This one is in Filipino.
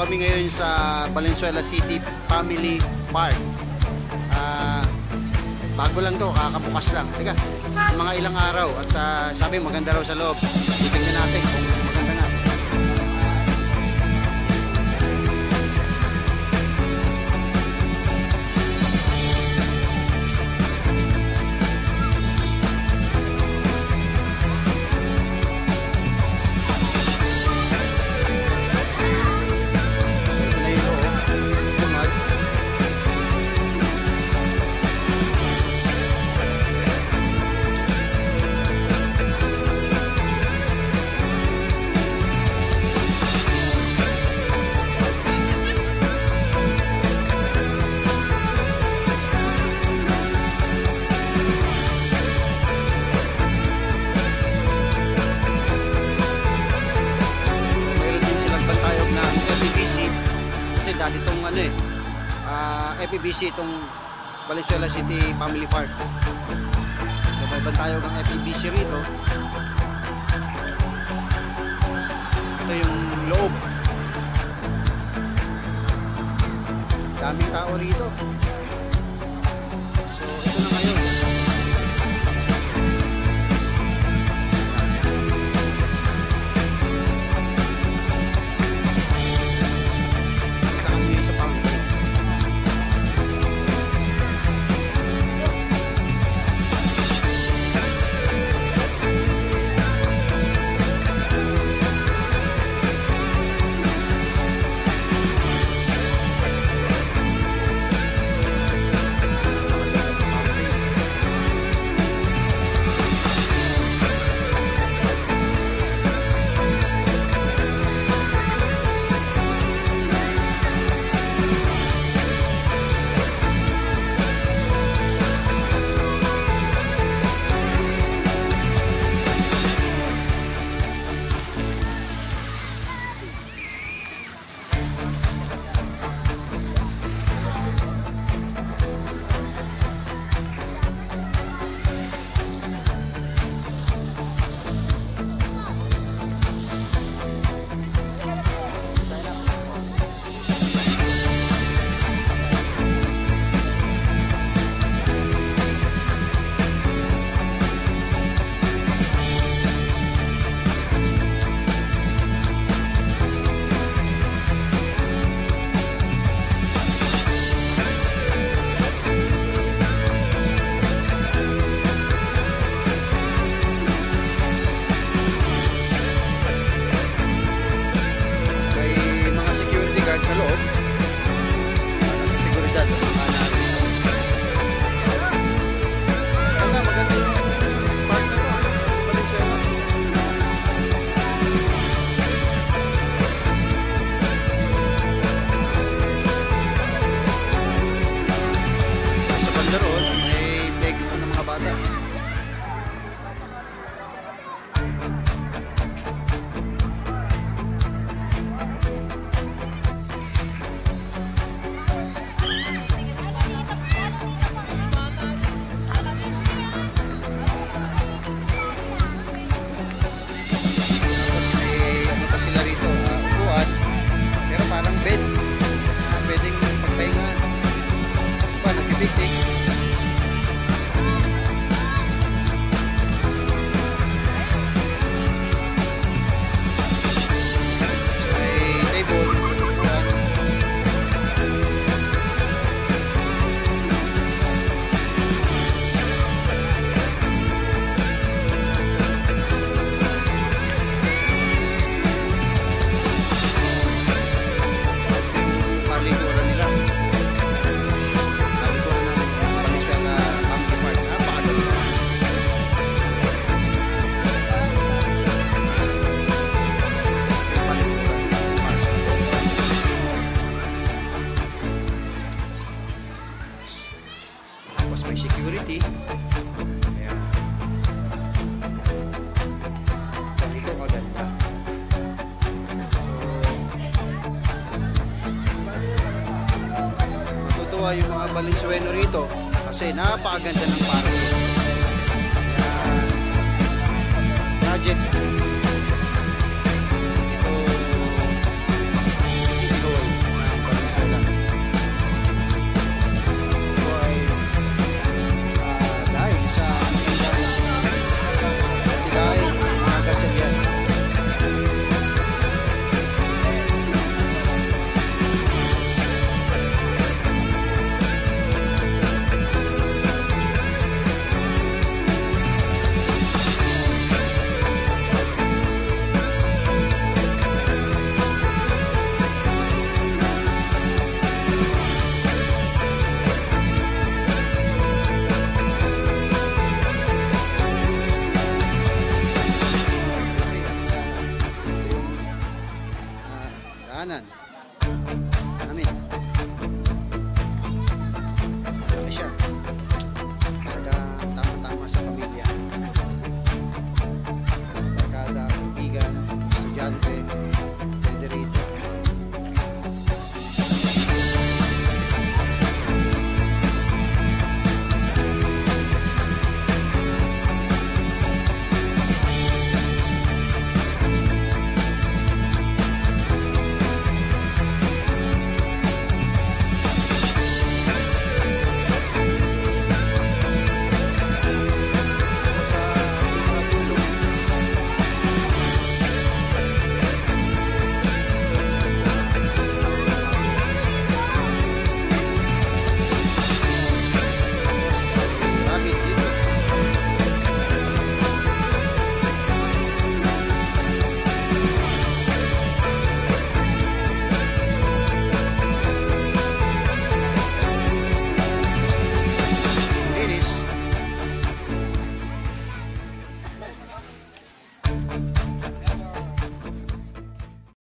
kami ngayon sa Valenzuela City Family Park. Ah, bago lang to, kakabukas lang. Teka, mga ilang araw at ah, sabi maganda raw sa loob. Titingnan natin kung kasi dati itong ano eh ah, FEBC itong Valenzuela City Family Park. So may bantayog ang FEBC rito. Ito yung loob. Daming tao rito Tapos may security. Ayan. Ganito kaganda. So, Matutuwa yung mga Valenzuela rito kasi napakaganda ng parke.